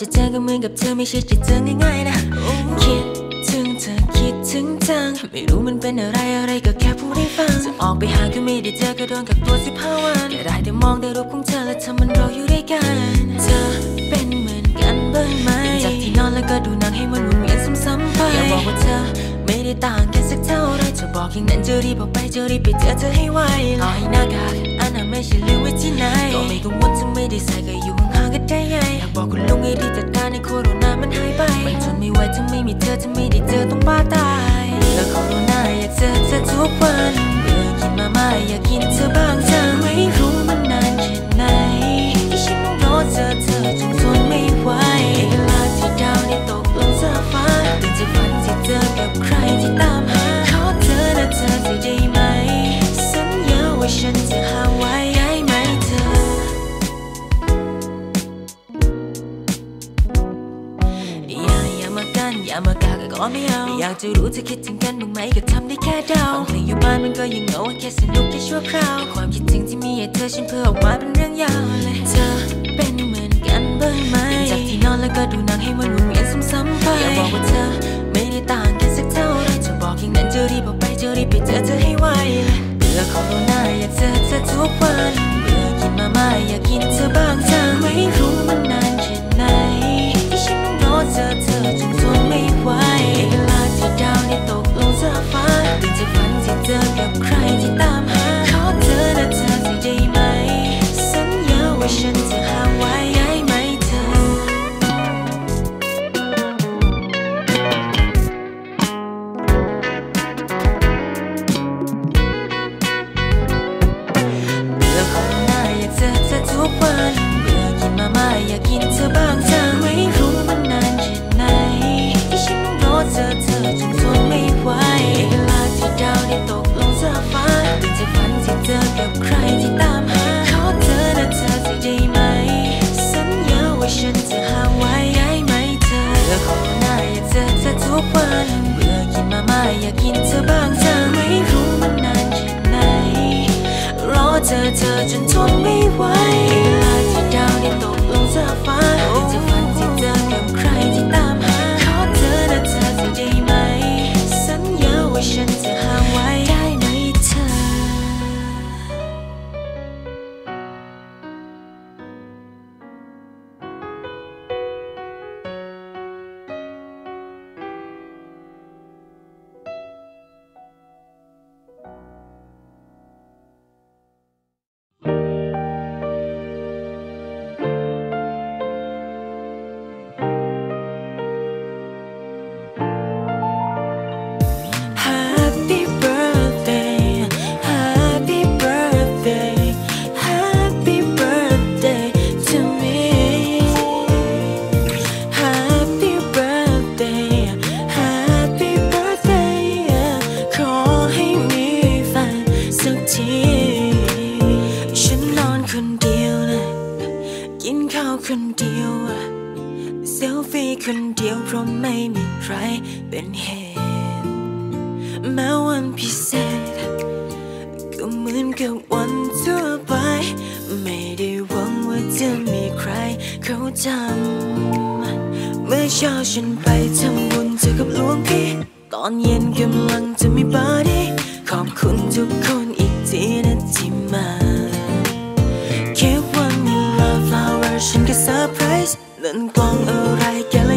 จะเจอก็เหมือนกับเธอไม่ใช่จะเจอง่ายๆนะคิดถึงเธอคิดถึงทางไม่รู้มันเป็นอะไรอะไรก็แค่พูดให้ฟังจะออกไปหาก็ไม่ได้เจอก็โดนกับตัวสิบห้าวันแค่ได้แต่มองได้รูปของเธอและทำมันเราอยู่ด้วยกัน เธอเป็นเหมือนกันบ้างไหมจากที่นอนแล้วก็ดูหนังให้มันวนเวียนซ้ำๆไปอยาบอกว่าเธอไม่ได้ต่างกันสักเท่าไรจะบอกอย่างนั้นจะรีบออกไปจะรีบไปเจอเธอให้ไวต่อใหน้ากาก จะไม่ได้เจอต้องบ้าตา คนเดียวเซลฟี่คนเดียวเพราะไม่มีใครเป็นเหตุแม้วันพิเศษ ก็เหมือนกับวันทั่วไป ไม่ได้หวังว่าจะมีใครเขาจำเมื่อเช้าฉันไปทำบุญเจอกับหลวงพี่ ตอนเย็นกำลังจะมีปาร์ตี้ขอบคุณทุกคน เป็นกลองอะไรแกเล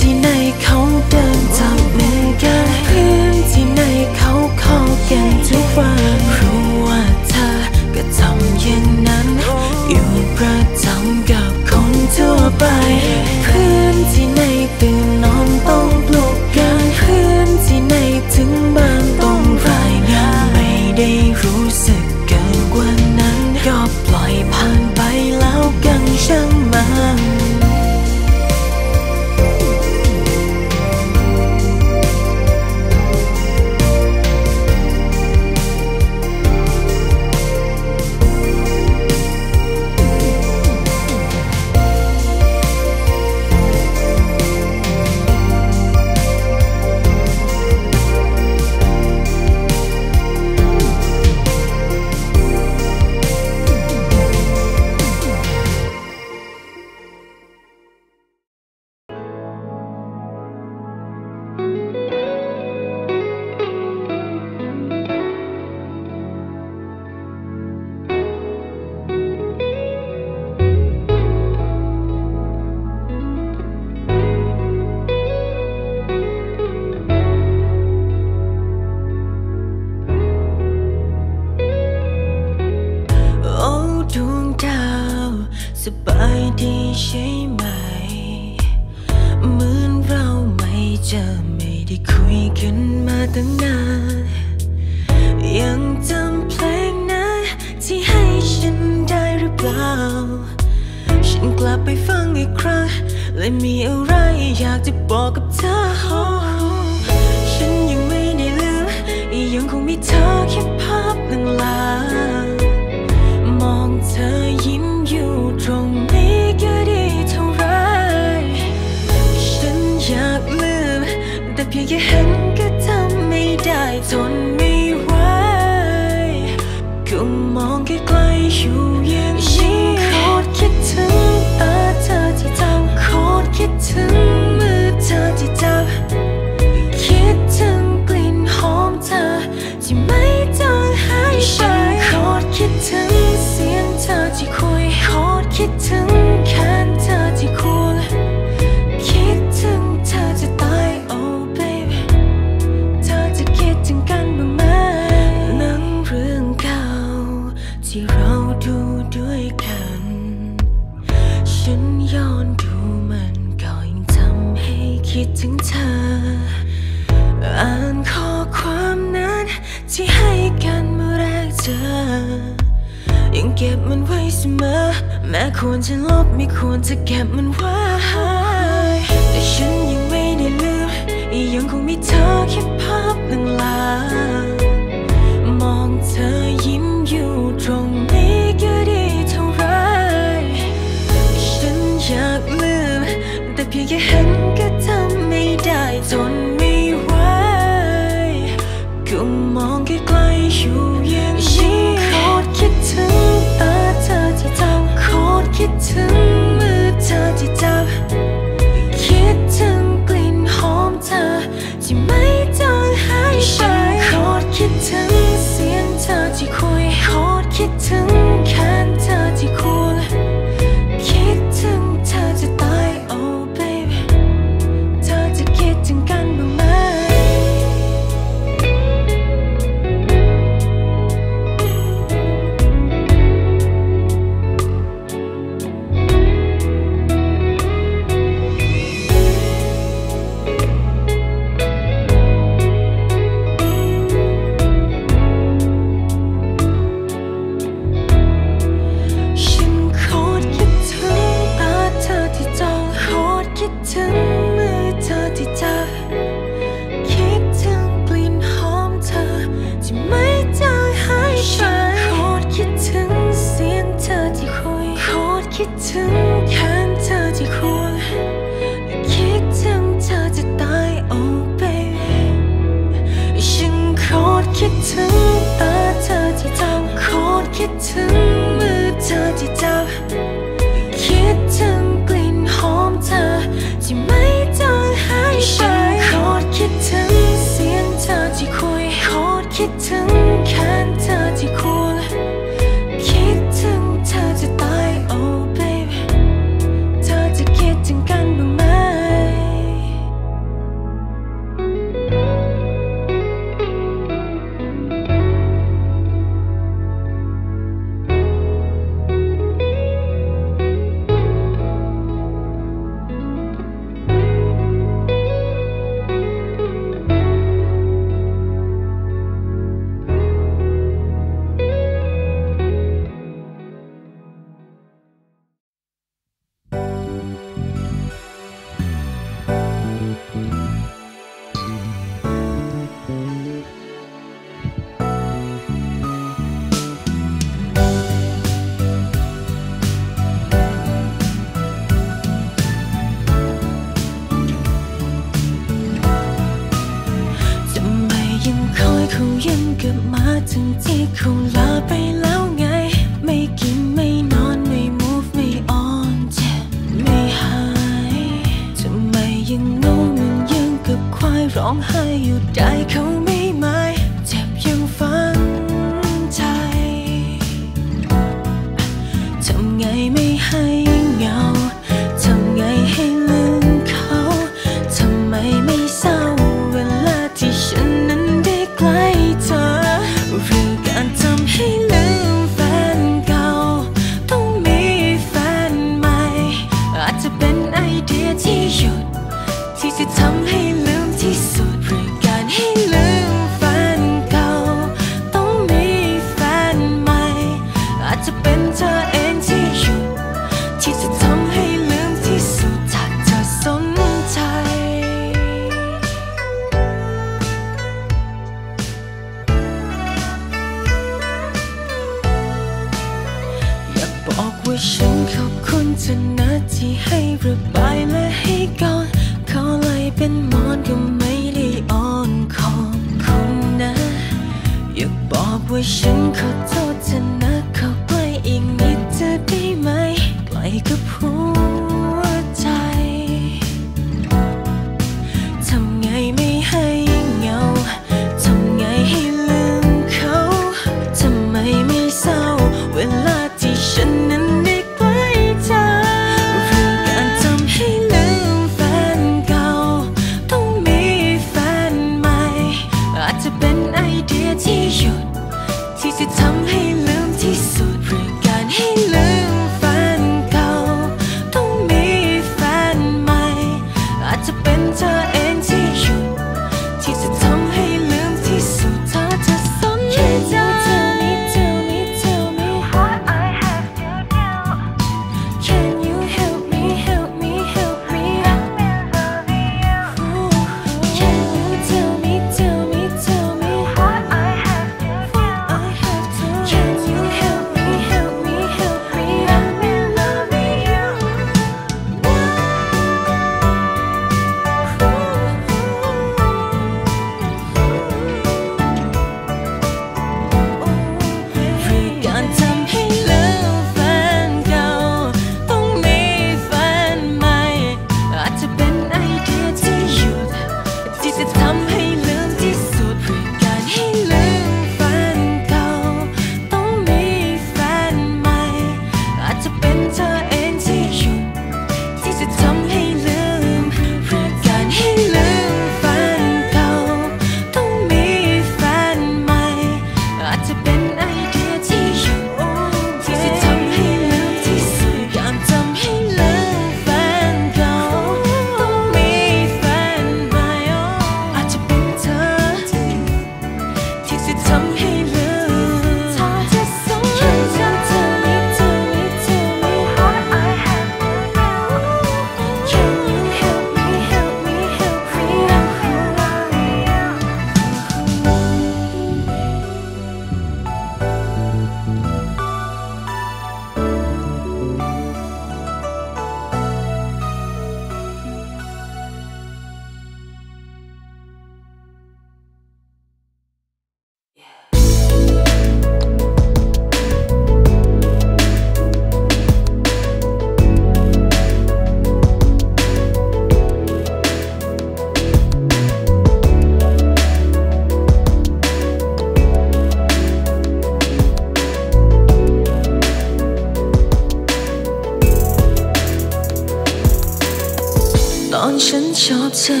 ชอบเธอ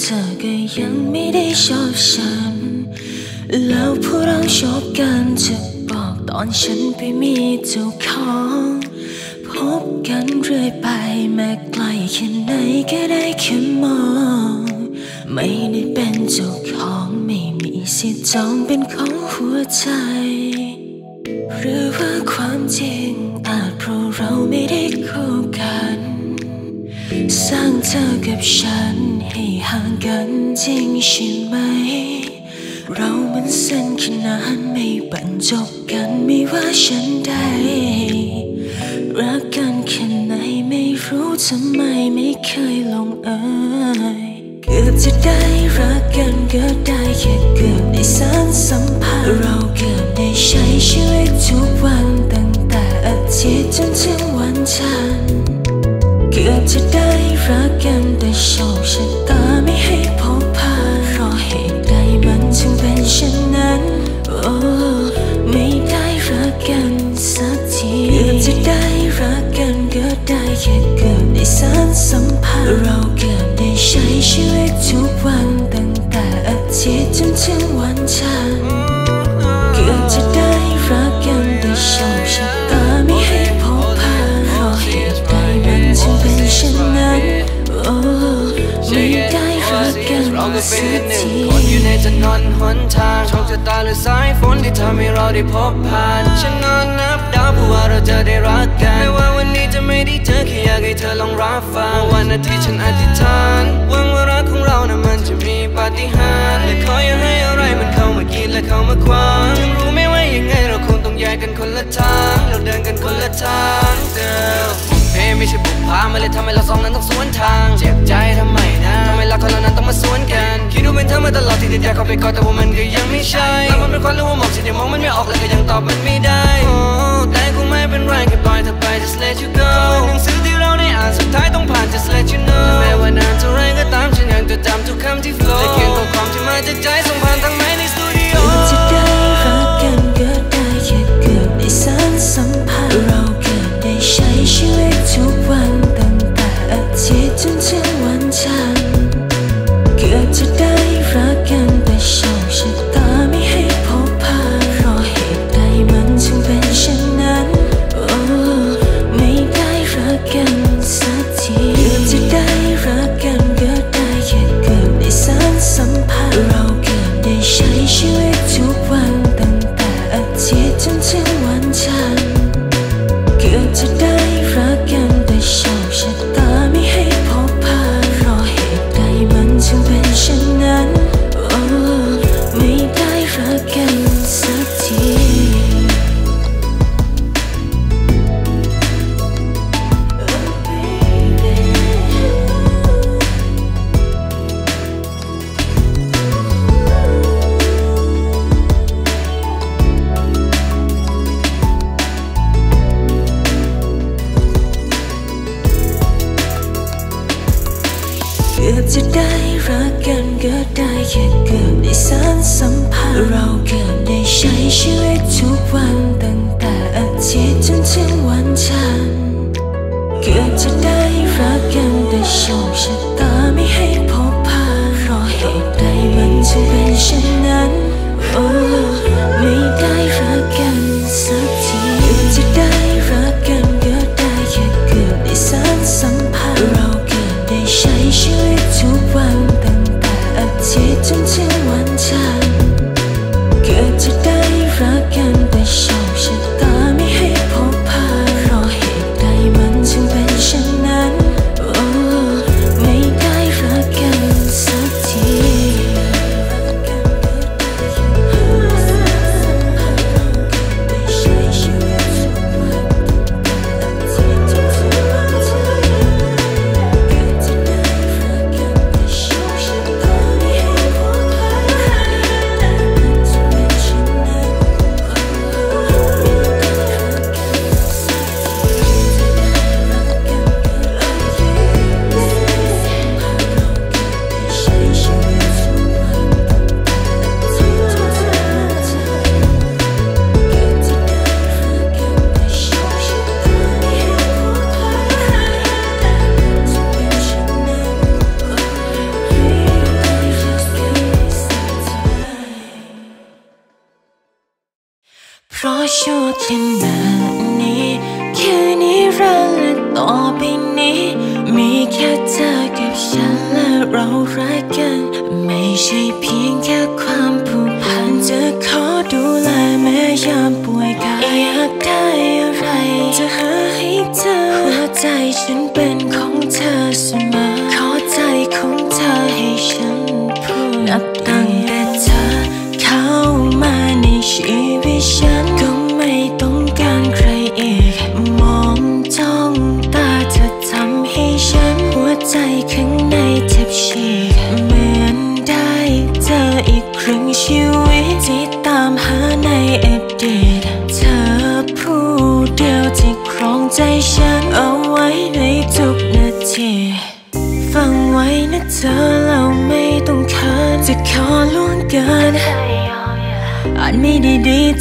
เธอก็ยังไม่ได้ชอบฉัน แล้วพวกเราชอบกันเธอบอกตอนฉันไปมีเจ้า 就 เป็นหนึ่งคนอยู่ในถนนหนทางโชคชะตาหรืสายฝนที่ทำให้เราได้พบผ่านฉันนอนนับดาวเพื่อว่าเราจะได้รักกันไม่ว่าวันนี้จะไม่ได้เจอแค่อยากให้เธอลองรับฟังวันอาทิตย์ฉันอธิษฐานหวังว่ารักของเรานะมันจะมีปาฏิหาริย์และขออย่าให้อะไรมันเข้ามากินและเข้ามาขวางถึงรู้ไม่ว่ายังไงเราคงต้องแยกกันคนละทางเราเดินกันคนละทางเดิน พไม่ใช่บุกพามาเลยทำให้เราสองนั้นต้องสวนทาง เจ็บใจทำไมนะทำไมเราคนเรานั้นต้องมาสวนกัน คิดดูเป็นเธอมาตลอดที่ติดใจเขาไปก่อนแต่ว่ามันก็ยังไม่ใช่แล้วมันเป็นความรู้ว่ามองฉันยังมองมันไม่ออกแลยก็ยังตอบมันไม่ได้โอ้แต่คงไม่เป็นไรแค่ปล่อยเธอไป just let you go หนังสือที่เราได้อ่านสุดท้ายต้องผ่าน just let you know แม้ว่านานเท่าไรก็ตามฉันยังจดจำทุกคำที่ flow และเขียนข้อความที่มาจากใจส่งผ่านทางไหนในสตูดิโอจะได้รักกันก็ได้แค่เกิดในสารสัมพันธ์เรา 谁ช้ชีวิตทุก เรารักกันไม่ใช่เพียง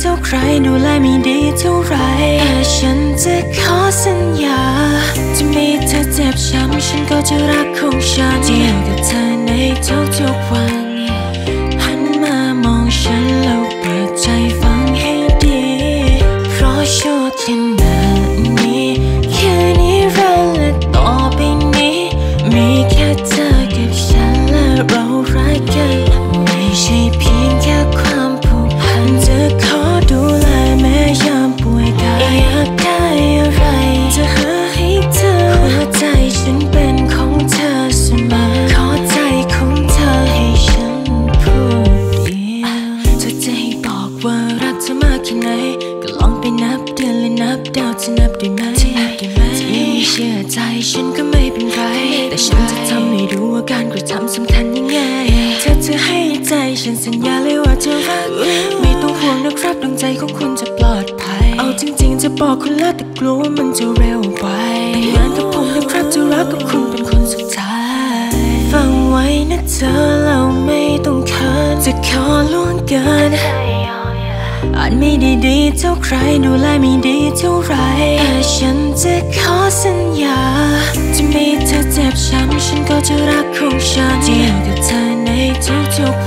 ท่าไรดูแลไม่ดีเท่าไรแต่ฉันจะขอสัญญา จะมีเธอเจ็บช้ำฉันก็จะรักของฉันเดียวกับเธอในทุก เท่าไรดูแลไม่ดีเท่าไรแต่ฉันจะขอสัญญา จะมีเธอเจ็บช้ำฉันก็จะรักของฉันที่อยู่กับเธอในทุกๆ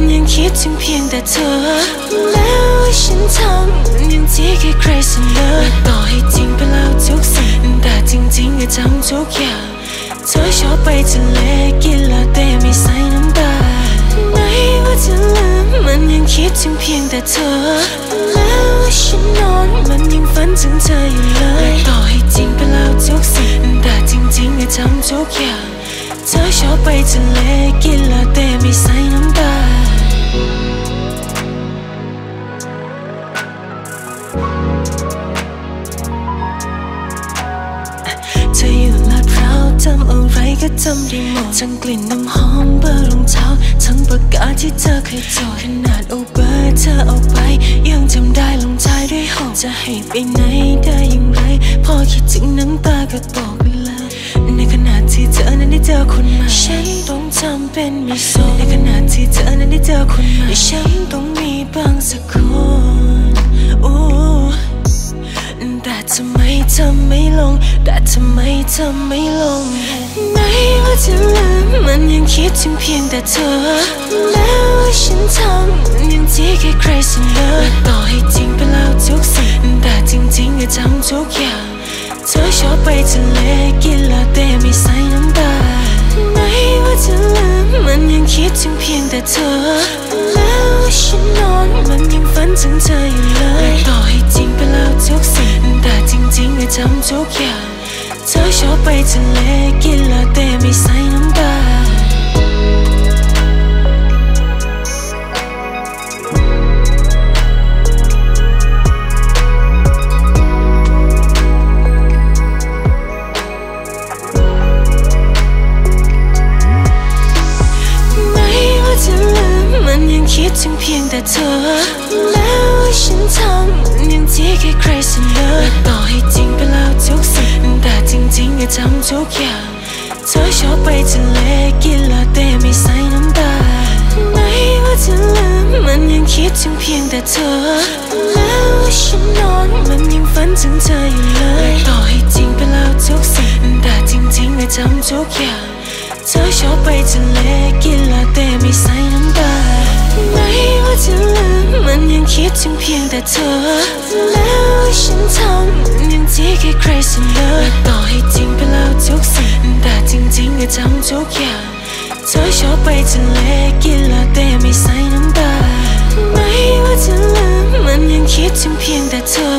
มันยังคิดถึงเพียงแต่เธอ แล้วฉันทำมันยังที่แค่ใครเสนอต่อให้จริงไปแล้วทุกสิ่งแต่จริงๆก็จำทุกอย่างเธอชอบไปทะเลกินลาเต้ไม่ใส่น้ำตาไหนว่าจะลืมมันยังคิดถึงเพียงแต่เธอ แล้วฉันนอนมันยังฝันถึงเธออยู่เลยต่อให้จริงไปแล้วทุกสิ่งแต่จริงๆก็จำทุกอย่าง เธอชอบไปทะเลกินลาเต้ไม่ใส่น้ำตาเธออยู่ลาดพร้าวทำอะไรก็ทำได้หมดทั้งกลิ่นน้ำหอมเบอร์รองเท้าทั้งปากกาที่เธอเคยจดขนาดเอเบอร์เธอเอาไป ยังจำได้ลงใจด้วยหอบจะให้ไปไหนได้อย่างไร พอคิดถึงน้ำตาก็ตกเลยใน ที่เธอนั้นได้เจอคนใหม่ฉันต้องทำเป็นไม่สนในขณะที่เธอนั้นได้เจอคนใหม่ฉันต้องมีบางสักคนโอ้แต่ทำไมเธอไม่ลง แต่ทำไมเธอไม่ลงไม่ว่าจะลืมมันยังคิดถึงเพียงแต่เธอแล้วว่าฉันทำยังที่แค่ใครเสนอต่อให้จริงไปแล้วทุกสิ่งแต่จริงๆก็ทำทุกอย่าง เธอชอบไปทะเลกินลาเต้ไม่ใส่น้ำตาไม่ว่าจะลืมมันยังคิดถึงเพียงแต่เธอ แล้วฉันนอนมันยังฝันถึงเธออยู่เลยต่อให้จริงไปแล้วทุกสิ่งแต่จริงๆก็ทำทุกอย่างเธอชอบไปทะเลกินลาเต้ไม่ใส่น้ำตาล จึงเพียงแต่เธอแล้ว่าฉันทำยังที่แค่ใครเสนอต่อให้จริงไปแล้วทุกสิ่งแต่จริงๆก็ทำทุกอย่างเธอชอบไปทะเลกินลาเต้ไม่ใส่น้ำตาไม่ว่าจะลืมมันยังคิดถึงเพียงแต่เธอ แล้วฉันนอนมันยังฝันถึงเธออยู่เลยต่อให้จริงไปแล้วทุกสิ่งแต่จริงๆก็ทำทุกอย่างเธอชอบไปทะเลกินลาเต้ไม่ใส่น้ำตา ไม่ว่าจะลืมมันยังคิดถึงเพียงแต่เธอ แล้วฉันทำยังที่แค่ใครเสนอต่อให้จริงไปแล้วทุกสิ่งแต่จริงๆก็ทำทุกอย่างเธอชอบไปทะเลกินลาเต้ไม่ใส่น้ำตาไม่ว่าจะลืมมันยังคิดถึงเพียงแต่เธอ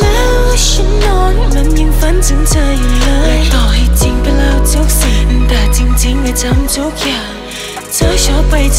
แล้วฉันนอนมันยังฝันถึงเธออยู่เลยต่อให้จริงไปแล้วทุกสิ่งแต่จริงๆก็ทำทุกอย่าง เธอชอบไปท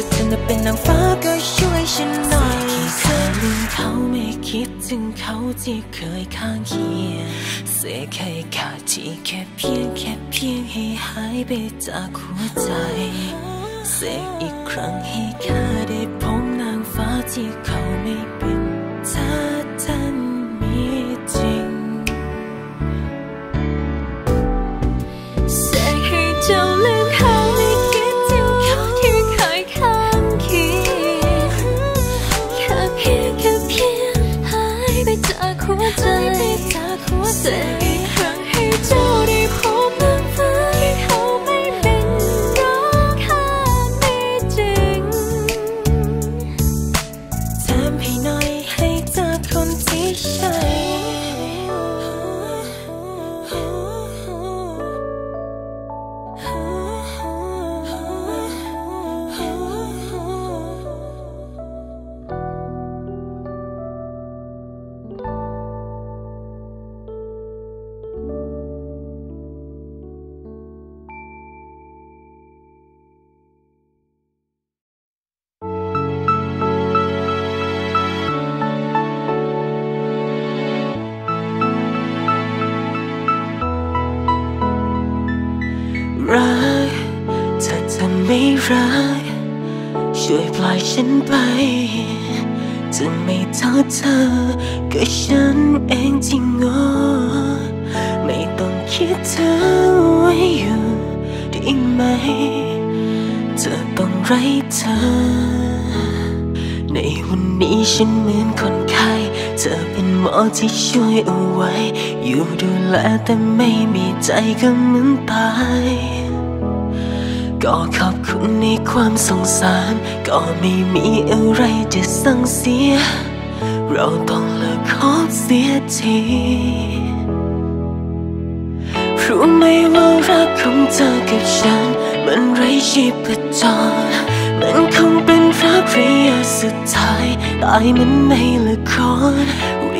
จะเธอน่ะเป็นนางฟ้าก็ช่วยฉันหน่อยขี้ข้าลืมเขาไม่คิดถึงเขาที่เคยข้างเคียงเสียแค่ขาดที่แค่เพียงแค่เพียงให้หายไปจากหัวใจ เสกอีกครั้งให้ข้าได้พบนางฟ้าที่เขาไม่เป็น ที่ช่วยเอาไว้ อยู่ดูแลแต่ไม่มีใจก็เหมือนตาย ก็ขอบคุณในความสงสาร ก็ไม่มีอะไรจะสั่งเสีย เราต้องเลิกคบเสียทีรู้ไหมว่ารักของเธอกับฉัน มันไร้ชีพจรมันคงเป็นรักระยะสุดท้ายตายเหมันในละคร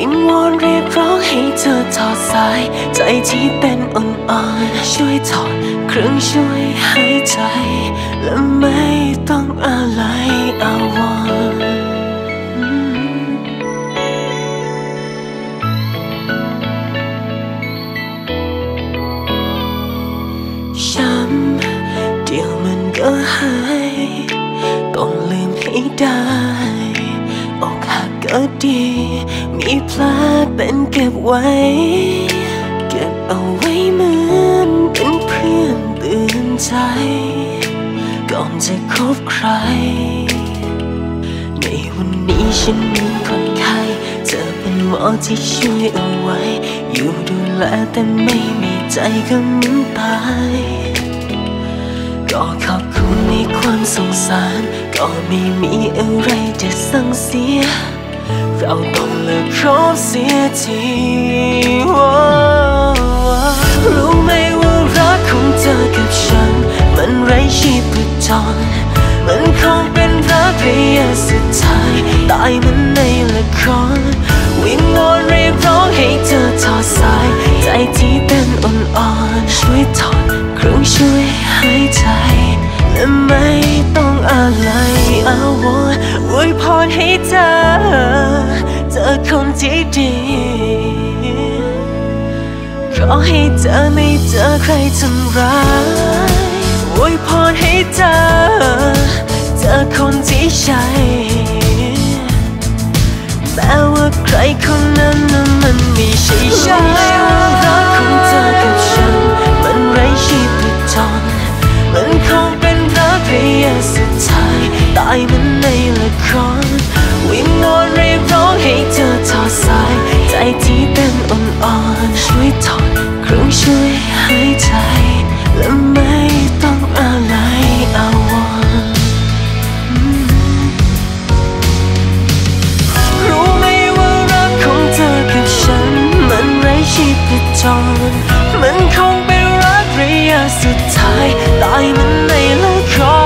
วิงวอนเรียกร้องให้เธอถอดสาย ใจที่เต้นอ่อนๆช่วยถอดเครื่องช่วยหายใจ และไม่ต้องอะไรอาวรช้ำเดี๋ยวมันก็หาย ต้องลืมให้ได้อกหักก็ดี มี แผลเป็นเก็บไว้ เก็บเอาไว้เหมือนเป็นเพื่อนเตือนใจ ก่อนจะคบใคร ในวันนี้ฉันเหมือนคนไข้เธอเป็นหมอที่ช่วยเอาไว้ อยู่ดูแลแต่ไม่มีใจก็เหมือนตายก็ขอบคุณในความสงสาร ก็ไม่มีอะไรจะสั่งเสีย เราต้องเลิกคบเสียทีว้าวรู้ไหมว่ารักของเธอกับฉัน มันไร้ชีพจรมันคงเป็นรักระยะสุดท้ายตายเหมันในละครวิงวอนเรียกร้องให้เธอถอดสาย ใจที่เต้นอ่อนๆช่วยถอดเครื่องช่วยหายใจและไม่ต้องอะไรอาวรณ์อวยพรให้เธอเจ ที่ดี ขอให้เธอไม่เจอใครทำร้ายอวยพรให้เธอเจอคนที่ใช่แม้ว่าใครคนนั้นนั้นมันไม่ใช่ฉันรักของเธอกับฉัน มันไร้ชีพจรมันคงเป็นรักระยะสุดท้ายตายเหมันในละครวิงวอน เธอทอสาย ใจที่เป็นอ่อนๆช่วยถอดเครื่องช่วยหายใจ และไม่ต้องอะไรอาวรรู้ไหมว่ารักของเธอกับฉัน มันไร้ชีพจรมันคงเป็นรักระยะสุดท้ายตายมันในละคร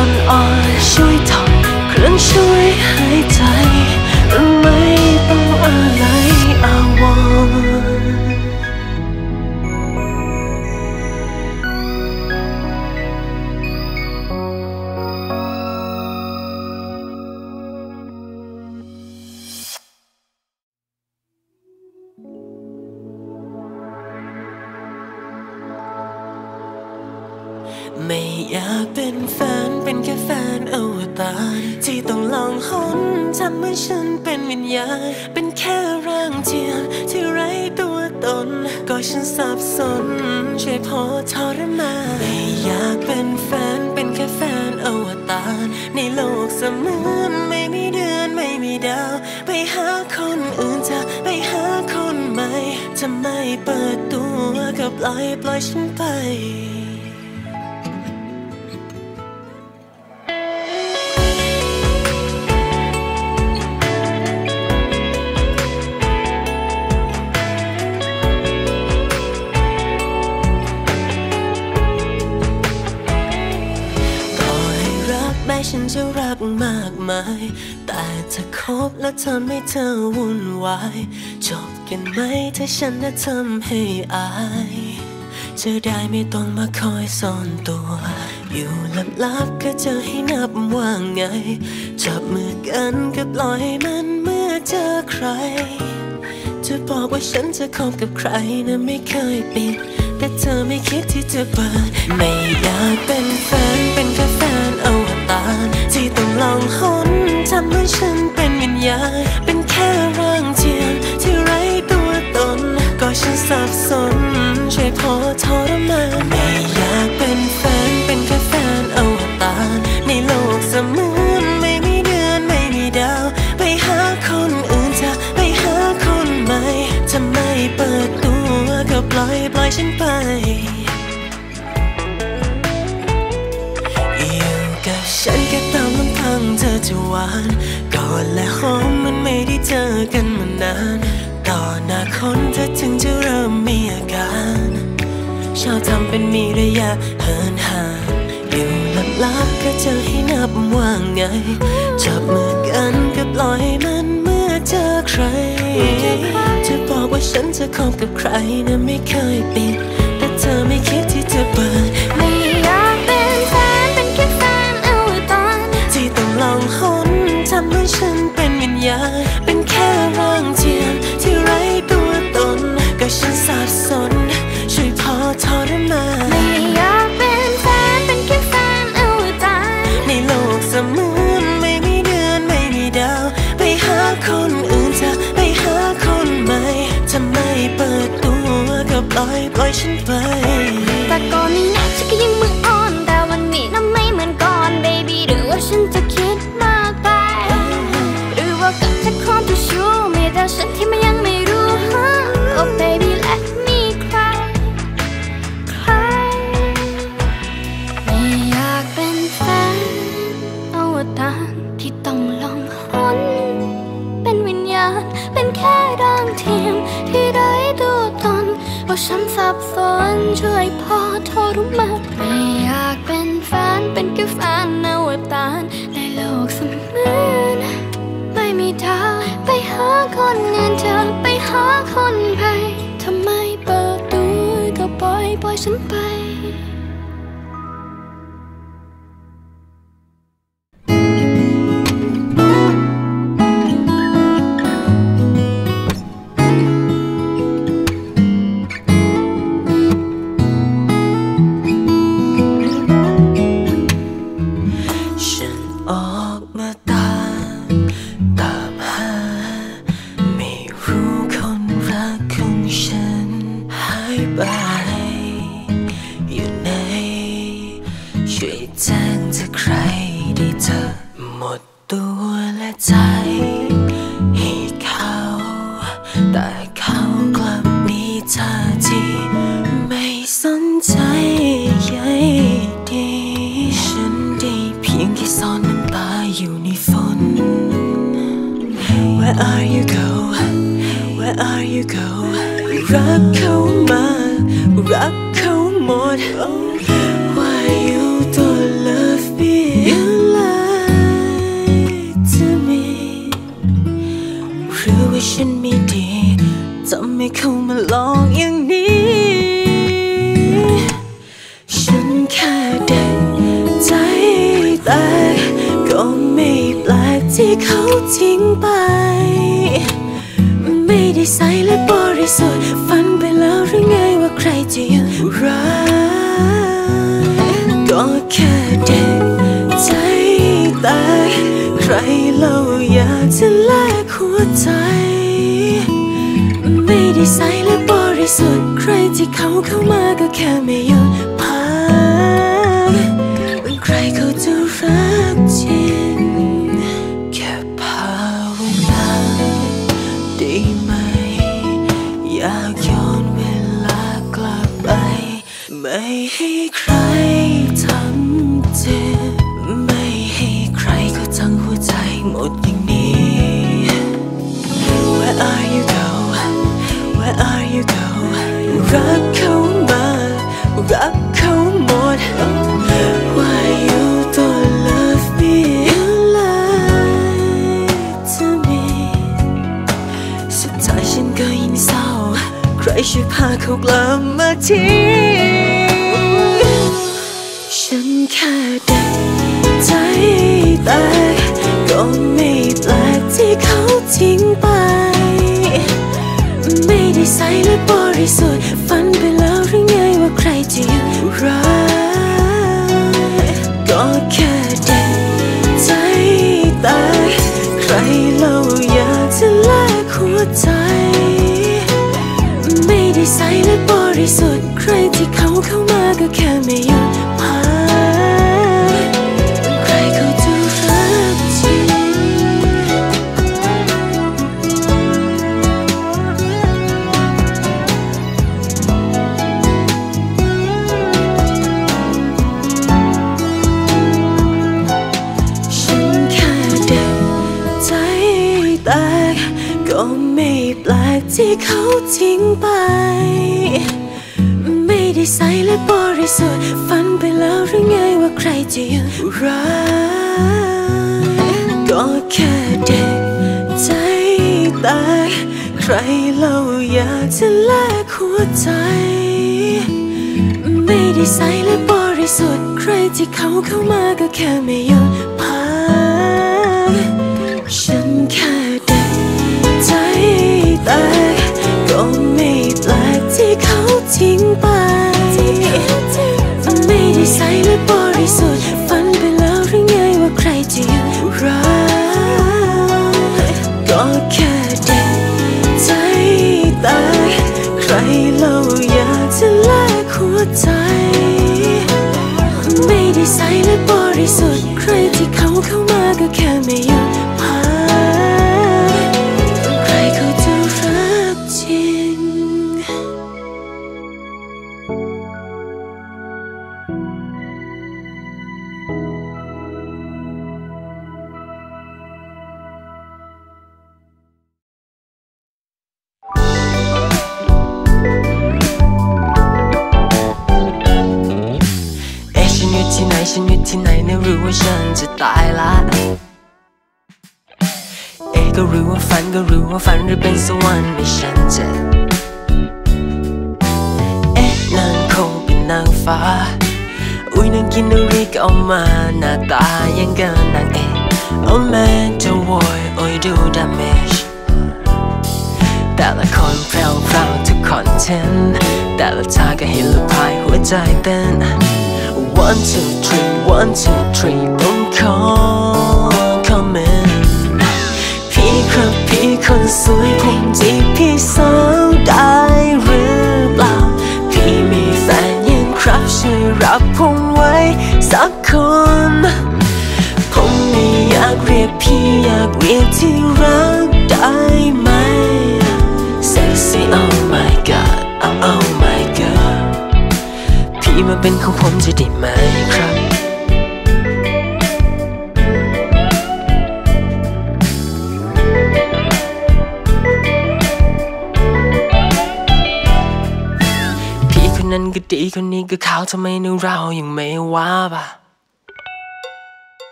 อ่อนๆช่วยถอดเครื่องช่วยหายใจ ไม่ต้องอะไรอาวร ถ้าฉันได้ทำให้อายจะได้ไม่ต้องมาคอยซ่อนตัว อยู่ลับๆก็เจอให้นับว่างไง จับมือกันก็ปล่อยมันเมื่อเจอใคร จะบอกว่าฉันจะคบกับใครนะไม่เคยปิด แต่เธอไม่คิดที่จะเปิด ไม่อยากเป็นแฟนเป็นแค่แฟนอวตารที่ต้องลองหนทำให้ฉันเป็นวิญญาณเป็น อกฉันสับสนช่วยพอทรมานไม่อยากเป็นแฟนเป็นแค่แฟนอวตารในโลกเสมือนไม่มีเดือนไม่มีดาว ไปหาคนอื่นจะไปหาคนใหม่จะไม่เปิดตัวก็ปล่อยปล่อยฉันไปฉันแค่ตามลำพังเธอจะหวานกอดและหอมมันไม่ได้เจอกันมานาน คนเธอถึงจะเริ่มมีอาการชอบทำเป็นมีระยะเหินห่างอยู่ลับลับก็จะให้นับว่างไง จับมือกันก็ปล่อยมันเมื่อเจอใคร จะบอกว่าฉันจะคบกับใครนะไม่เคยปิด แต่เธอไม่คิดที่จะเปิด ก็ไม่แปลกที่เขาทิ้งไป ไม่ได้ใสและบริสุทธิ์ สุด ฝันไปแล้วหรือไงว่าใครจะยังรักก็แค่เด็กใจตายใครเล่าอยากจะแลกหัวใจ ไม่ได้ใสและบริสุทธิ์ ใครที่เขาเข้ามาก็แค่ไม่ยอมพา Resul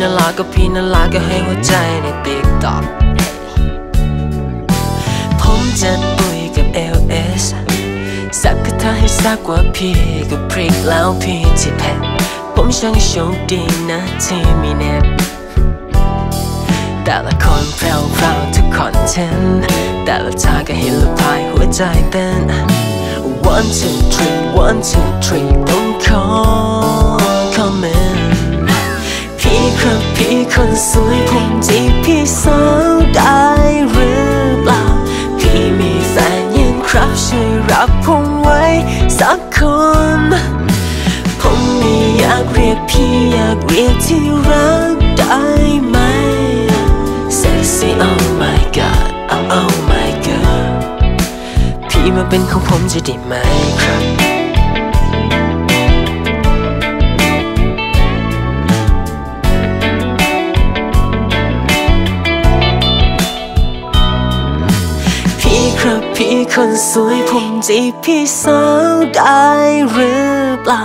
นาราก็พี่นาราก็ให้หัวใจในติ๊กต็อกผมจะปุยกับ LS สักก็ถาให้สักว่าพี่ก็พริกแล้วพี่ที่แพ้ผมช่างโชคดีนะที่มีเน็ตแต่ละคนแพรวพราวทุกคอนเทนต์แต่ละท่าก็เห็นละพายหัวใจเต้น one two three one two three ผมขอ comment ครับพี่คนสวยคงจีบพี่สาวได้หรือเปล่า พี่มีแฟนยังครับช่วยรับผมไว้สักคนผมไม่อยากเรียกพี่อยากเรียกที่รักได้ไหม Sexy oh my god oh my god พี่มาเป็นของผมจะได้ไหมครับ คนสวยผมจีบพี่สาวได้หรือเปล่า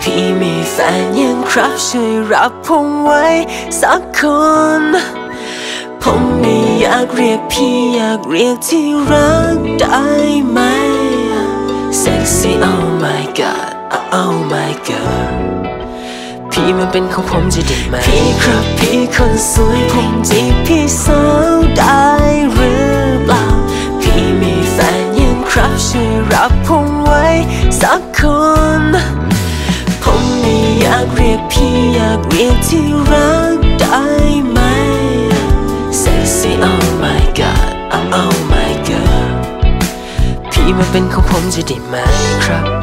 พี่มีแฟนยังครับช่วยรับผมไว้สักคน ผมไม่อยากเรียกพี่อยากเรียกที่รักได้ไหม Sexy oh my god oh my girl พี่มันเป็นของผมจะดีไหม พี่ครับพี่คนสวยผมจีบพี่สาวได้หรือ ครับช่วยรับผมไว้สักคน ผมไม่อยากเรียกพี่อยากเรียกที่รักได้ไหม Sexy oh my god oh my god พี่มาเป็นของผมจะได้ไหมครับ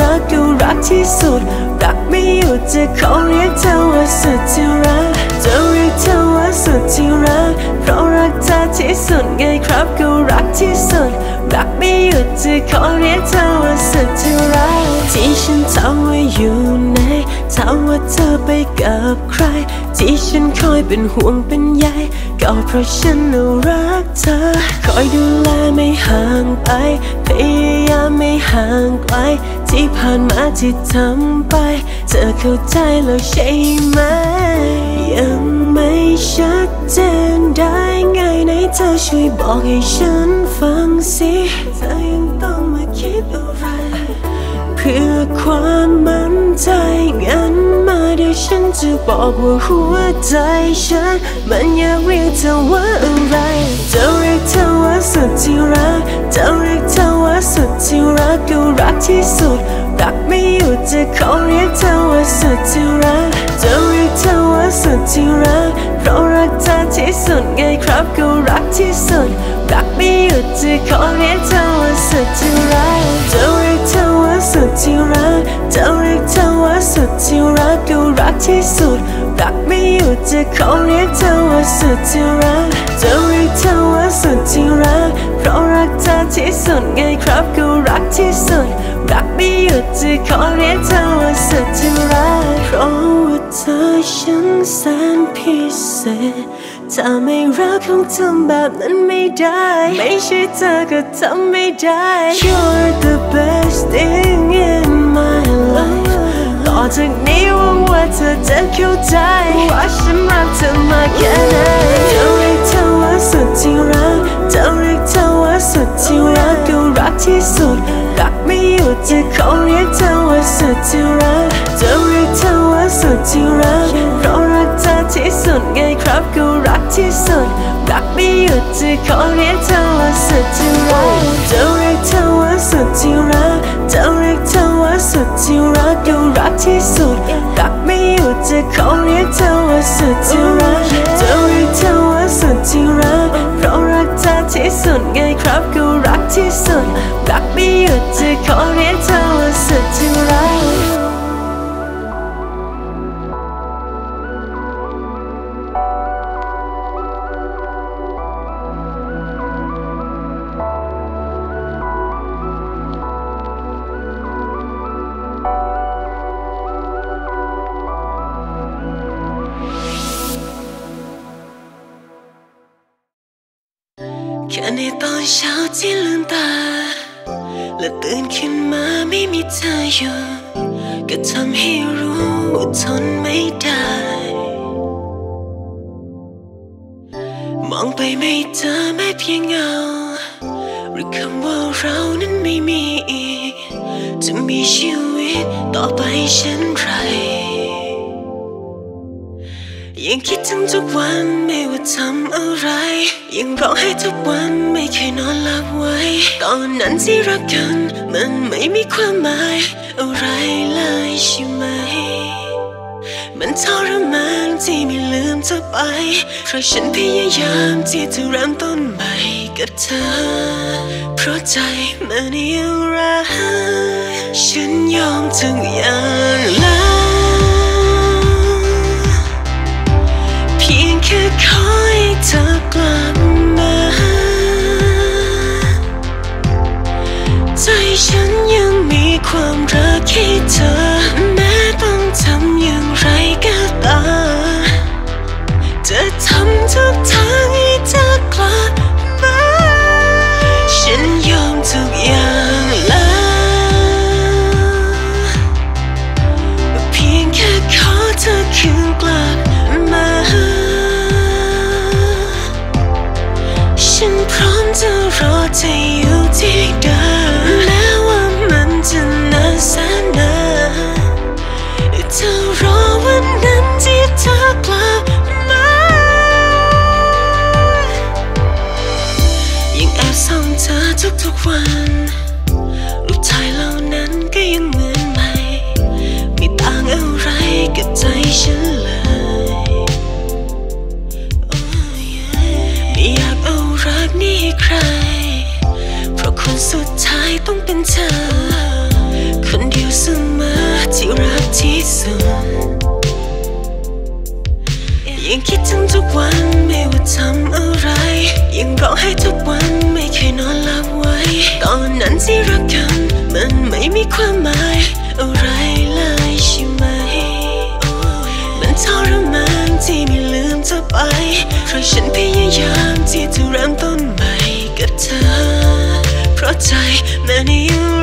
รักก็รักที่สุด รักไม่หยุดจะขอเรียกเธอว่าสุดที่รักจะเรียกเธอว่าสุดที่รัก เพราะรักเธอที่สุดไงครับก็รักที่สุด รักไม่หยุดจะขอเรียกเธอว่าสุดที่รัก ที่ฉันทำไว้อยู่ไหนถามว่าเธอไปกับใคร ที่ฉันคอยเป็นห่วงเป็นใย ก็เพราะฉันรักเธอ คอยดูแลไม่ห่างไป พยายามไม่ห่างไกล ที่ผ่านมาที่ทำไป เธอเข้าใจแล้วใช่ไหม ยังไม่ชัดเจนได้ไงไหนเธอช่วยบอกให้ฉันฟังสิ เธอยังต้องมาคิดอ พื่อความมั่นใจงั้นมาเดี๋ยวฉันจะบอกว่าหัวใจฉัน มันอยากเรียกเธอว่าอะไร จะเรียกเธอว่าสุดที่รัก จะเรียกเธอว่าสุดที่รักก็รักที่สุด รักไม่หยุดจะขอเรียกเธอว่าสุดที่รัก จะเรียกเธอว่าสุดที่รัก เพราะรักเธอที่สุดไงครับก็รักที่สุด รักไม่หยุดจะขอเรียกเธอว่าสุดที่รัก จะเรียกเธอ สุดที่รักจะเรียกเธอว่าสุดที่รักก็รักที่สุด รักไม่หยุดจะขอเรียกเธอว่าสุดที่รักจะเรียกเธอว่าสุดที่รักเพราะรักเธอที่สุดไงครับก็รักที่สุด รักไม่หยุดจะขอเรียกเธอว่าสุดที่รักเพราะว่าเธอฉันแสนพิเศษ ถ้าไม่รักคงทำแบบนั้นไม่ได้ ไม่ใช่เธอก็ทำไม่ได้ You're the best thing in my life ต่อจากนี้หวังว่าเธอจะเข้าใจ ว่าฉันรักเธอมากแค่ไหนจะเรียกเธอว่าสุดที่รักจะเรียกเธอว่าสุดที่รักก็รักที่สุด รักไม่หยุดจะขอเรียกเธอว่าสุดที่รักจะเรียกเธอว่าสุดที่รักเพราะ เธอที่สุดไงครับก็รักที่สุด รักไม่หยุดจะขอเรียกเธอว่าสุดที่รักจะเรียกเธอว่าสุดที่รักจะเรียกเธอว่าสุดที่รักก็รักที่สุด รักไม่หยุดจะขอเรียกเธอว่าสุดที่รักจะเรียกเธอว่าสุดที่รักเพราะรักเธอที่สุดไงครับก็รักที่สุด รักไม่หยุดจะขอเรียกเธอว่าสุดที่รัก อนเช้าที่ลืมตา และตื่นขึ้นมาไม่มีเธออยู่ ก็ทำให้รู้ว่าทนไม่ได้ มองไปไม่เจอแม้เพียงเงา หรือคำว่าเรานั้นไม่มีอีก จะมีชีวิตต่อไปเช่นไร ยังคิดถึงทุกวันไม่ว่าทำอะไร ยังร้องไห้ทุกวันไม่เคยนอนหลับไว้ ตอนนั้นที่รักกัน มันไม่มีความหมาย อะไรเลยใช่ไหม มันทรมานที่ไม่ลืมเธอไป เพราะฉันพยายามที่จะเริ่มต้นใหม่กับเธอ เพราะใจมันยังรักฉันยอมทุกอย่าง one. ันที่รักกันมันไม่มีความหมายอะไรเลยใช่ไหม มันทรมานที่ไม่ลืมเธอไป เพราะฉันพยายามที่จะเริ่มต้นใหม่กับเธอ เพราะใจแม้ในอยู่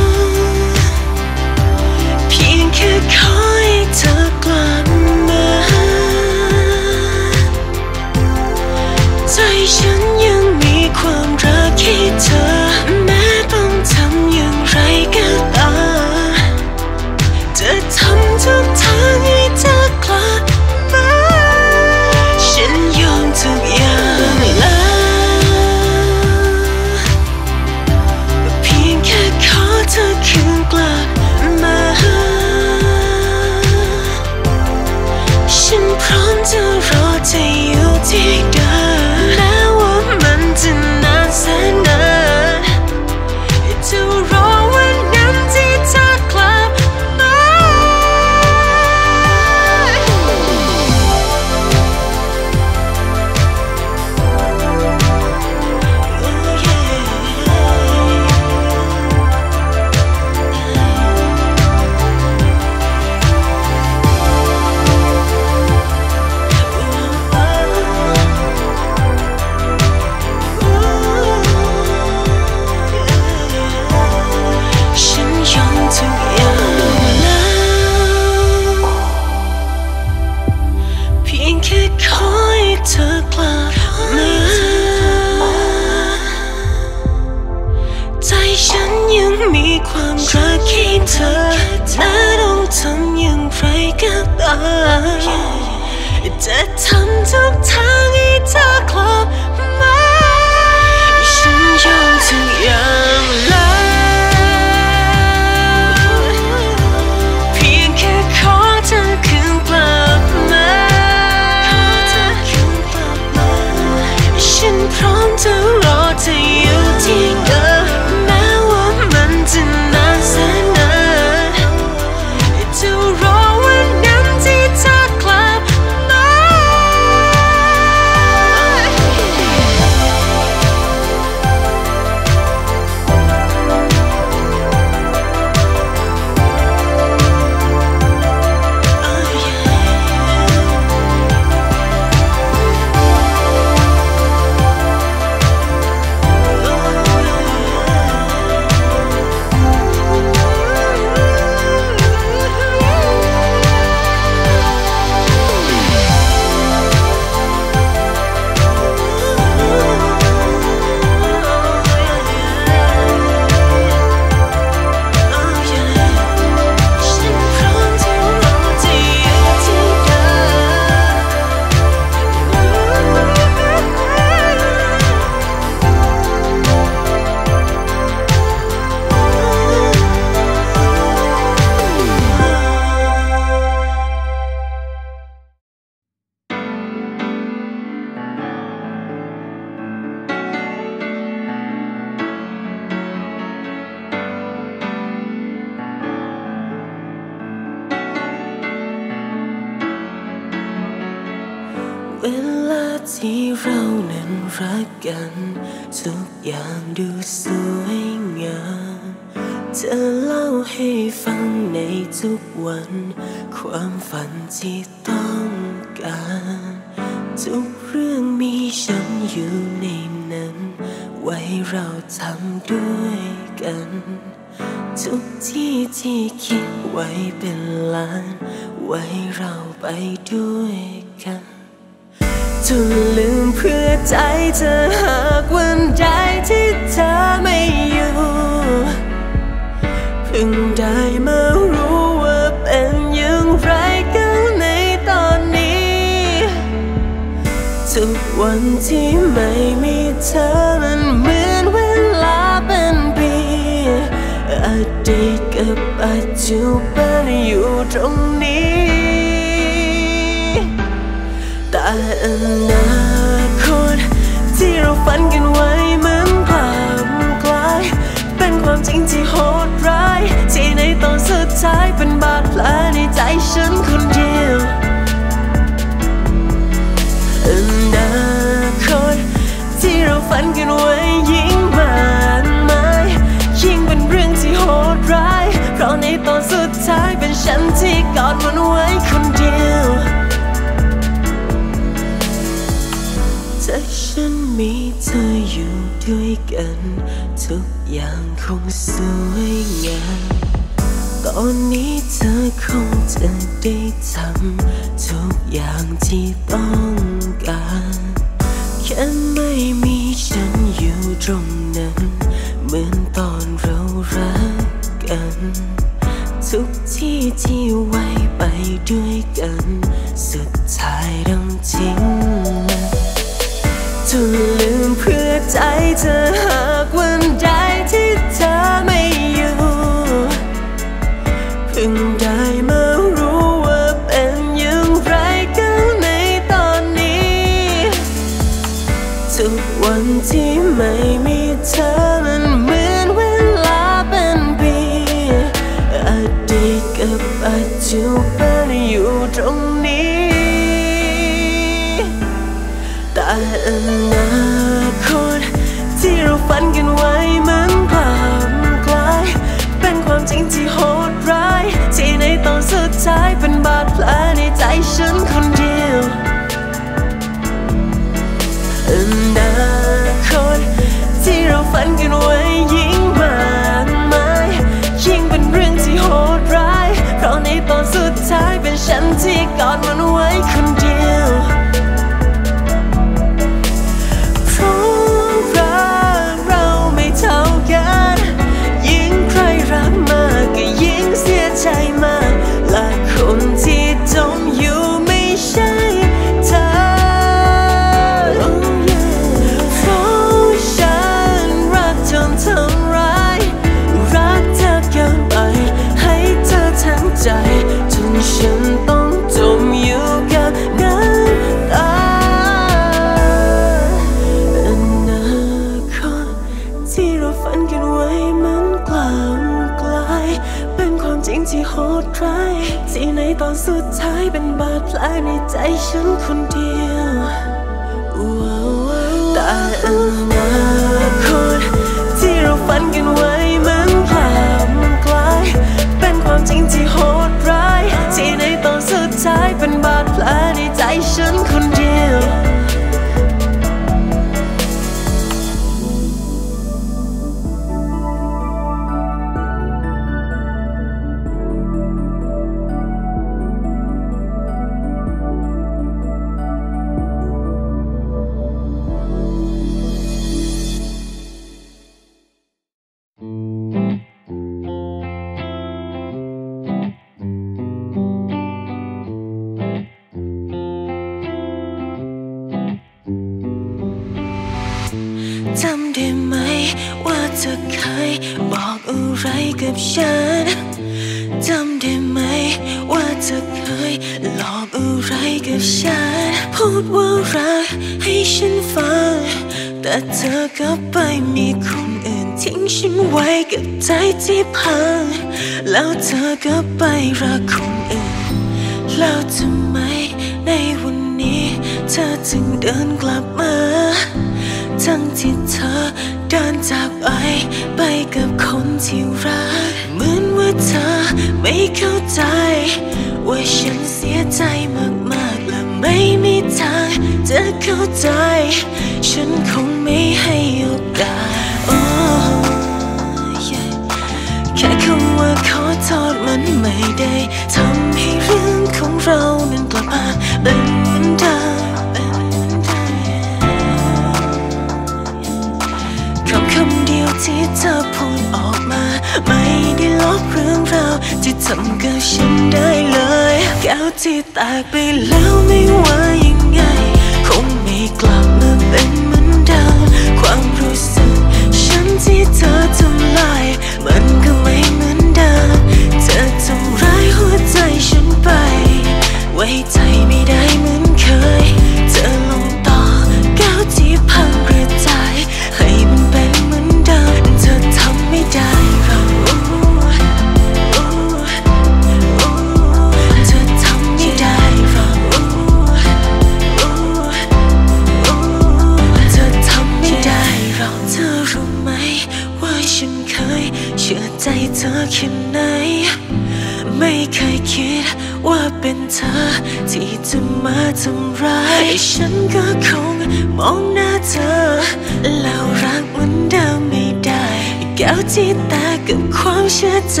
ที่ตากับความเชื่อใจ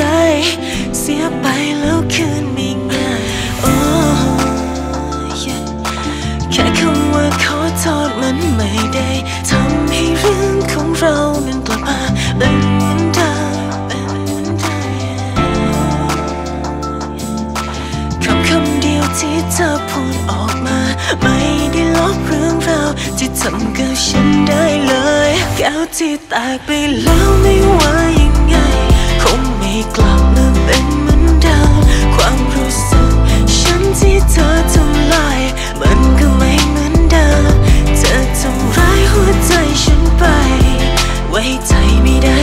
เสียไปแล้วคืนไม่ง่ายโอ้แค่คำว่าขอโทษมันไม่ได้ทำให้เรื่องของเรานั้นกลับมาเป็ กเรื่องราวที่ทำกับฉันได้เลยแก้วที่แตกไปแล้วไม่ว่ายังไง คงไม่กลับมาเป็นเหมือนเดิมความรู้สึกฉันที่เธอทำลาย มันก็ไม่เหมือนเดิมเธอทำร้ายหัวใจฉันไป ไว้ใจไม่ได้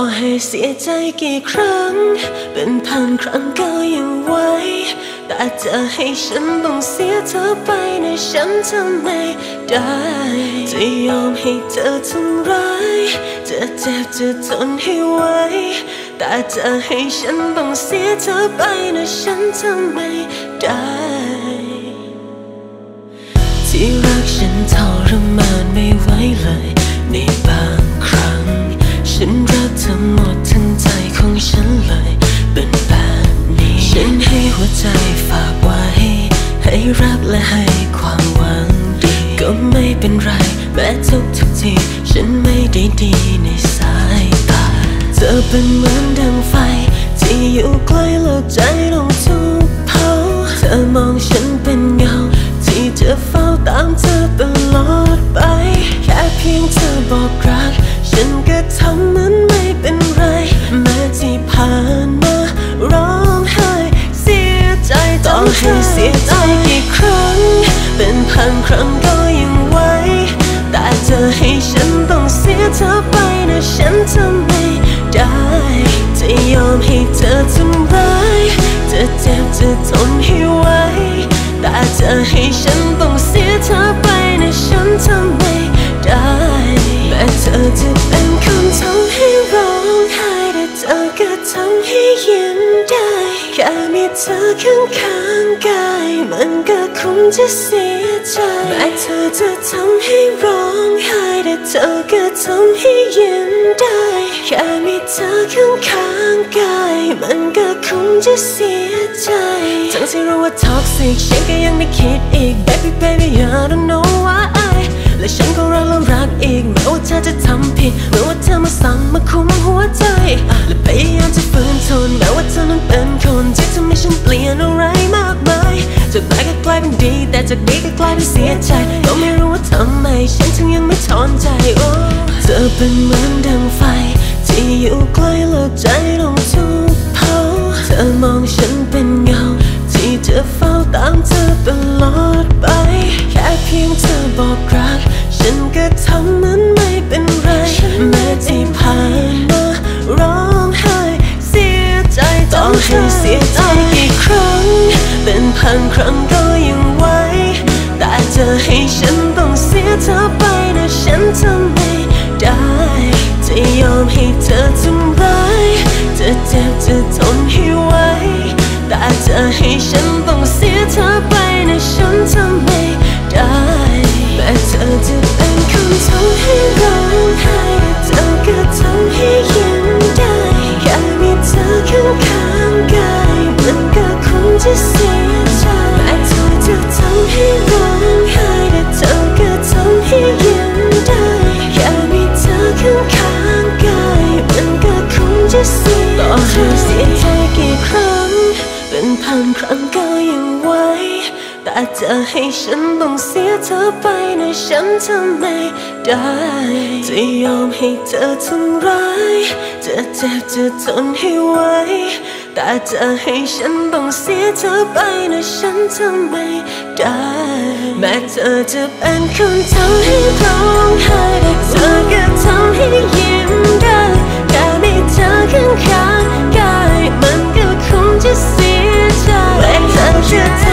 อให้เสียใจกี่ครั้ง เป็นพันครั้งก็ยังไหวแต่จะให้ฉันต้องเสียเธอไปในะฉันทำไม่ได้ จะยอมให้เธอทำร้าย จะเจ็บจะทนให้ไหวแต่จะให้ฉันต้องเสียเธอไปในะฉันทำไม่ได้ ที่รักฉันทรมานไม่ไหวเลยใน รักและให้ความหวังดี ก็ไม่เป็นไร แม้ทุกทุกที ฉันไม่ได้ดีในสายตา เธอเป็นเหมือนดังไฟ ที่อยู่ใกล้แล้วใจต้องถูกเผาเธอมองฉันเป็นเงา ที่จะเฝ้าตามเธอตลอดไป แค่เพียงเธอบอกรัก ฉันก็ทำเหมือนไม่เป็นไร แม้ที่ผ่านมาร้องไห้ เสียใจต้องให้เสียใจ พันครั้งก็ยังไหวแต่จะให้ฉันต้องเสียเธอไปนะฉันทำไม่ได้ จะยอมให้เธอทำร้ายจะเจ็บจะทนให้ไหวแต่จะให้ฉันต้องเสียเธอไปนะฉันทำไม่ได้แม้เธอจะเป็นคนทำให้ร้องไห้แต่เธอก็ทำให้ยิ้มได้แค่มีเธอข้างข้างๆกายมันก็คงจะเสีย ใจแม้เธอจะทำให้ร้องไห้แต่เธอก็ทำให้ยิ้มได้ แค่มีเธอข้างข้างกายมันก็คงจะเสียใจทั้งที่รู้ว่า toxic ฉันก็ยังไม่คิดอีก baby baby I don't know why และฉันก็รักและรักอีกแม้ว่าเธอจะทำผิดแม้ว่าเธอมาสั่งมาคุมหัวใจ และพยายามจะฝืนทนแม้ว่าเธอนั้นเป็นคนที่ทำให้ฉันเปลี่ยนอะไรมากมายจากร้ายก็ กลายเป็นดี แต่จากดีก็กลายเป็นเสียใจก็ไม่รู้ว่าทำไม ฉันถึงยังไม่ถอนใจโอ้เธอเป็นเหมือนดังไฟ ที่อยู่ใกล้แล้วใจต้องถูกเผาเธอมองฉันเป็นเงา ที่จะเฝ้าตามเธอตลอดไป แค่เพียงเธอบอกรัก ฉันก็ทำเหมือนไม่เป็นไรแม้ที่ผ่านมาร้องไห้เสียใจต้องให้เสียใจ พันครั้งก็ยังไหวแต่จะให้ฉันต้องเสียเธอไปนะฉันทำไม่ได้จะยอมให้เธอทำร้ายจะเจ็บจะทนให้ไหวแต่จะให้ฉันต้องเสียเธอไปนะฉันทำไม่ได้แม้เธอจะเป็นคนทำให้ร้องไห้เธอก็ทำให้ยิ้มได้แค่มีเธอข้างข้างๆกายมันก็คงจะเสีย แต่จะให้ฉันต้องเสียเธอไปนะฉันทำไม่ได้ จะยอมให้เธอทำร้าย จะเจ็บจะทนให้ไหวแต่จะให้ฉันต้องเสียเธอไปนะฉันทำไม่ได้ แม้เธอจะเป็นคนทำให้ร้องไห้แต่เธอก็ทำให้ยิ้มได้แค่มีเธอข้างข้างๆกายมันก็คงจะเสียใจแม้เธอจะ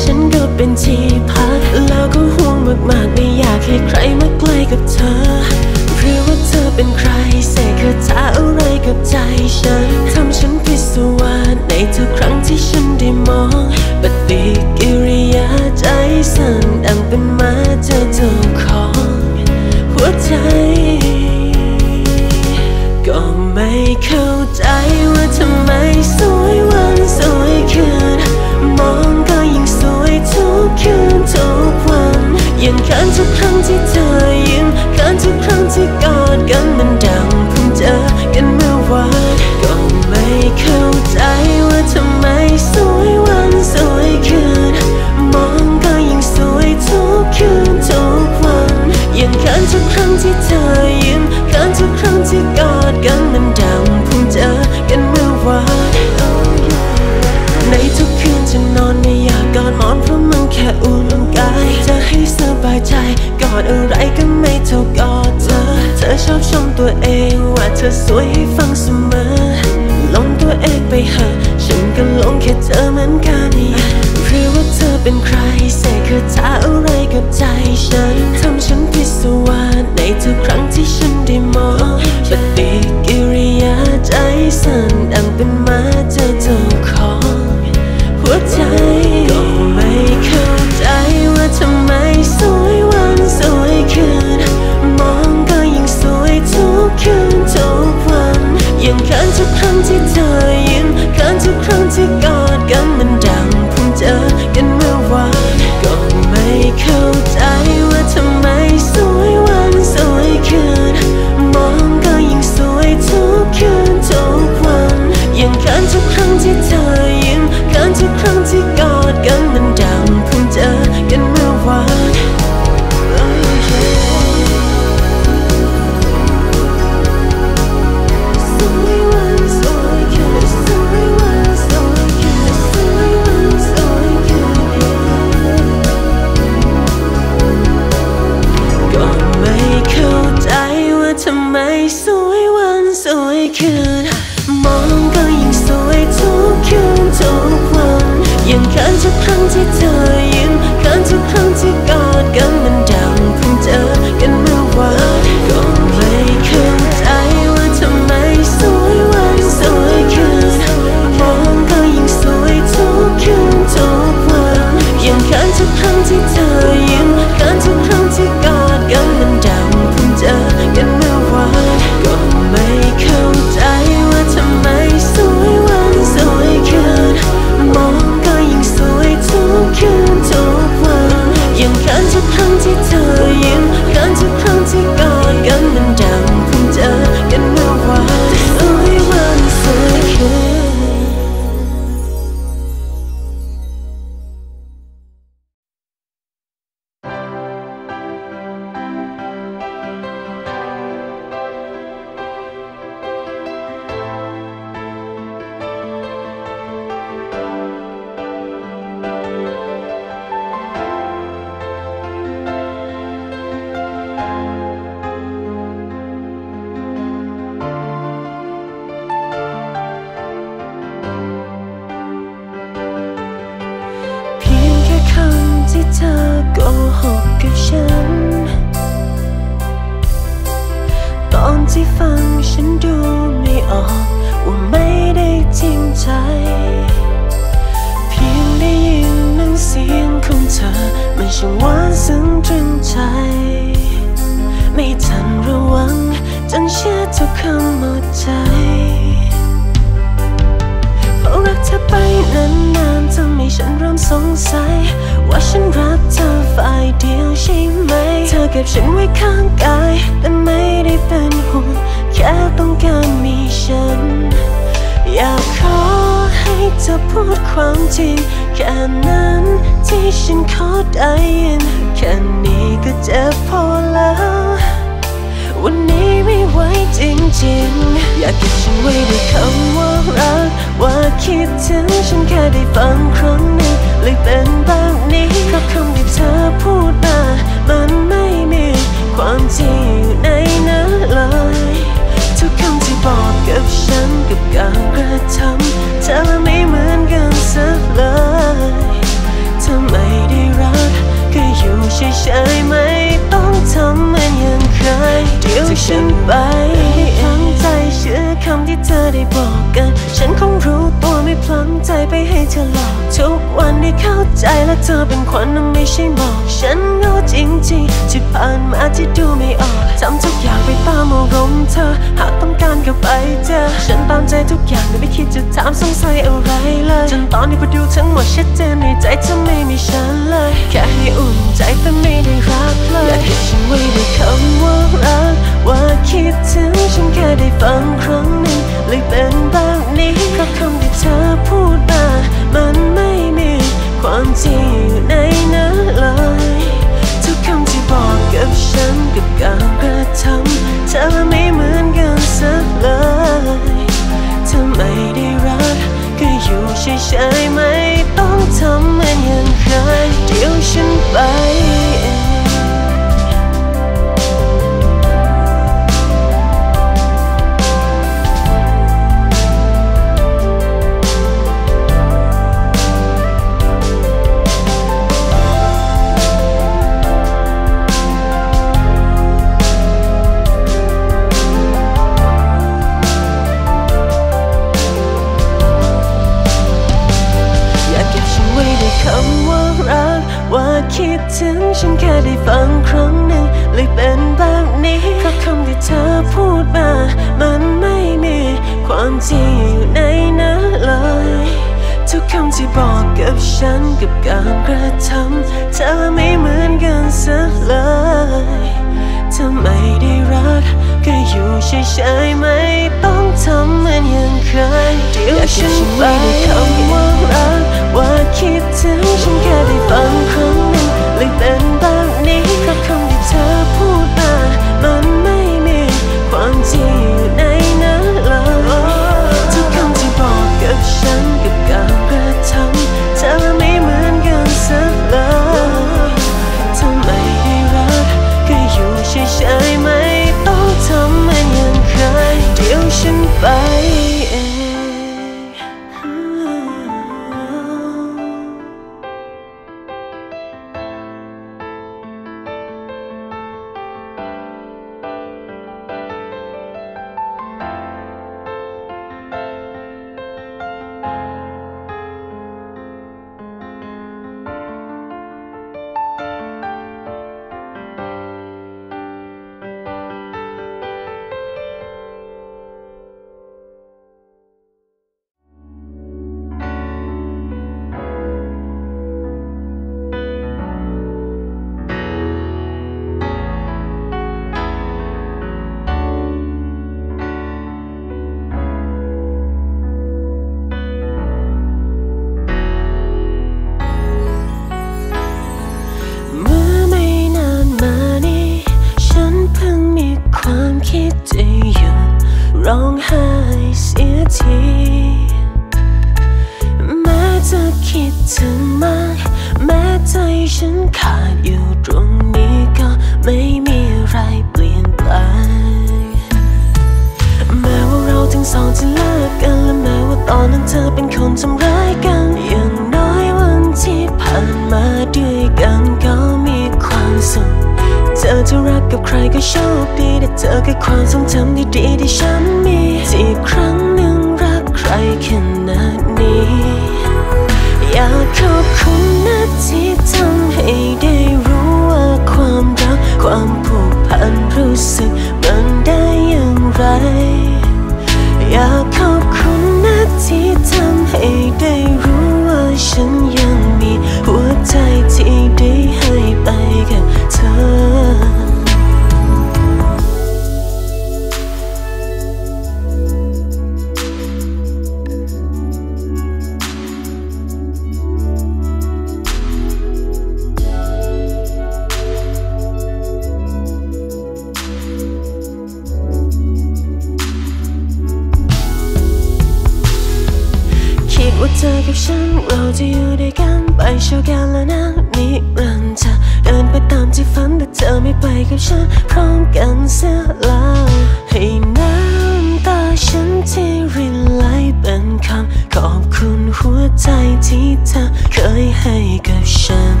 เราจะอยู่ด้วยกันไปโชว์กันแล้วนะนิรันดร์เดินไปตามที่ฝันแต่เธอไม่ไปกับฉันพร้อมกันเสียแล้วให้น้ำตาฉันที่รินไหลเป็นคำขอบคุณหัวใจที่เธอเคยให้กับฉัน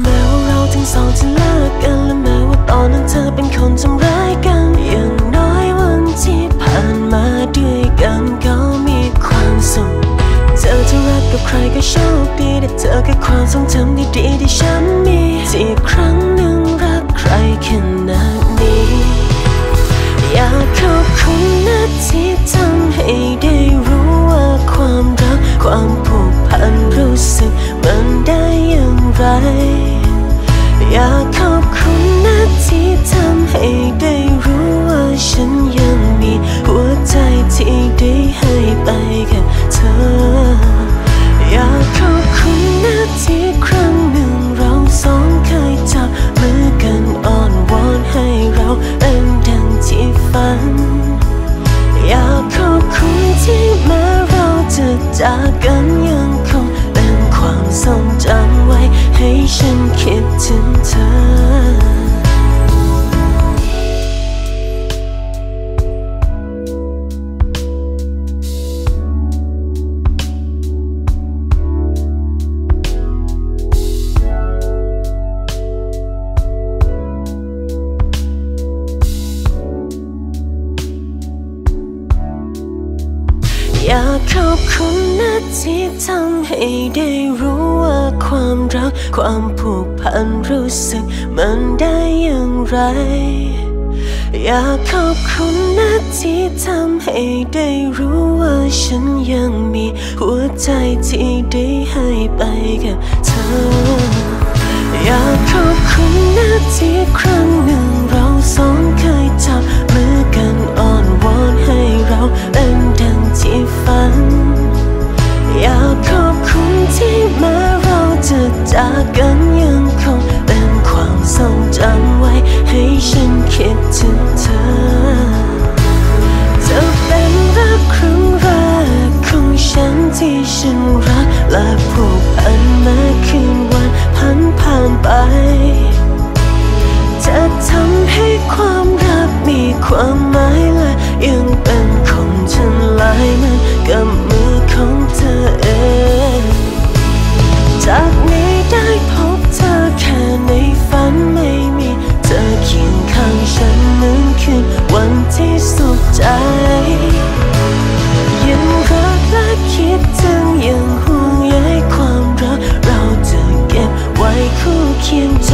แม้ว่าเราทั้งสองจะเลิกกันและแม้ว่าตอนนั้นเธอเป็นคนทำร้ายกันย่าง กับใครก็โชคดีแต่เธอแค่ความทรงจำดีๆที่ฉันมีที่ครั้งหนึ่งรักใครขนาดนี้ อยากขอบคุณนะที่ทำให้ได้รู้ว่าความรัก ความผูกพันรู้สึกมันได้อย่างไร อยากขอบคุณนะที่ทำให้ได้ จากกันยังคงเป็นความทรงจำไว้ ให้ฉันคิดถึงเธอ ความผูกพันรู้สึกมันได้อย่างไร อยากขอบคุณนะที่ทำให้ได้รู้ว่าฉันยังมีหัวใจที่ได้ให้ไปกับเธอ อยากขอบคุณนะที่ครั้งหนึ่งเราสองเคยจับมือกันอ้อนวอนให้เราเป็นดังที่ฝัน อยากขอบคุณที่มา จะจากกันยังคงเป็นความทรงจำไว้ ให้ฉันคิดถึงเธอ จะเป็นรักครั้งแรกของฉันที่ฉันรัก และผูกพันม้คืนวันพันผ่านไป จะทำให้ความรักมีความหมายและยังเป็นของฉันหลายมันกับมือของเธอเอง จากนี้ได้พบเธอแค่ในฝันไม่มี เธอเคียงข้างฉันเหมือนคืนวันที่สุขใจ ยังรักและคิดถึงยังห่วงใยความรัก เราจะเก็บไว้คู่เคียงใจ